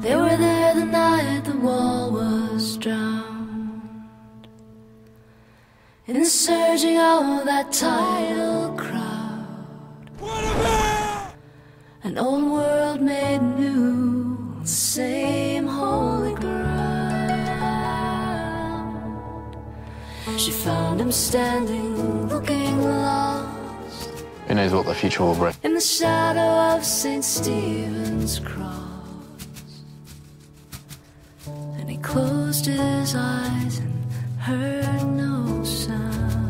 They were there the night the wall was drowned. In the surging of that tidal crowd. An old world made new, the same holy ground. She found him standing, looking lost. Who knows what the future will bring? In the shadow of St. Stephen's Cross. Closed his eyes and heard no sound.